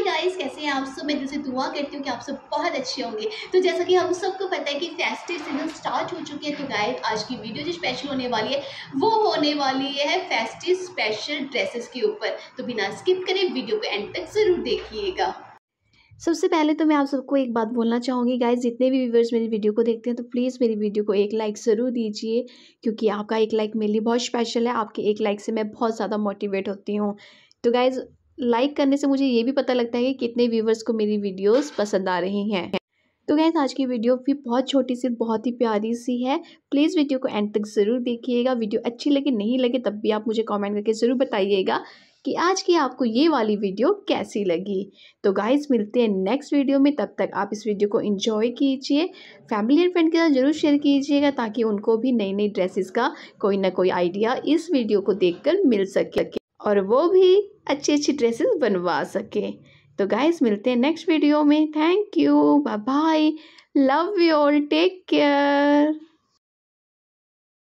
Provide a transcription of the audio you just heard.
Hi guys कैसे हैं आप सब? मैं दिल से दुआ करती हूँ कि आप सब बहुत अच्छे होंगे। तो जैसा कि हम सबको पता है कि फेस्टिव सीज़न स्टार्ट हो चुके हैं तो गाइस आज की वीडियो जो स्पेशल होने वाली है, वो होने वाली है फेस्टिव स्पेशल ड्रेसेस के ऊपर। तो बिना स्किप करें वीडियो को एंड तक ज़रूर देखिएगा। सबसे पहले तो मैं आप सबको एक बात बोलना चाहूँगी गाइज़ जितने भी व्यूवर्स मेरी वीडियो को देखते हैं तो प्लीज़ मेरी वीडियो को एक लाइक ज़रूर दीजिए, क्योंकि आपका एक लाइक मेरे लिए बहुत स्पेशल है। आपके एक लाइक से मैं बहुत ज़्यादा मोटिवेट होती हूँ। तो गाइज़ लाइक करने से मुझे ये भी पता लगता है कि कितने व्यूवर्स को मेरी वीडियोस पसंद आ रही हैं। तो गैस आज की वीडियो भी बहुत छोटी सी, बहुत ही प्यारी सी है। प्लीज़ वीडियो को एंड तक ज़रूर देखिएगा। वीडियो अच्छी लगे, नहीं लगे, तब भी आप मुझे कमेंट करके ज़रूर बताइएगा कि आज की आपको ये वाली वीडियो कैसी लगी। तो गाइस मिलते हैं नेक्स्ट वीडियो में। तब तक आप इस वीडियो को एंजॉय कीजिए। फैमिली एंड फ्रेंड के साथ ज़रूर शेयर कीजिएगा ताकि उनको भी नई नई ड्रेसेस का कोई ना कोई आइडिया इस वीडियो को देखकर मिल सके। और वो भी अच्छी अच्छी ड्रेसेस बनवा सके। तो गाइस मिलते हैं नेक्स्ट वीडियो में। Thank you bye bye love you all take care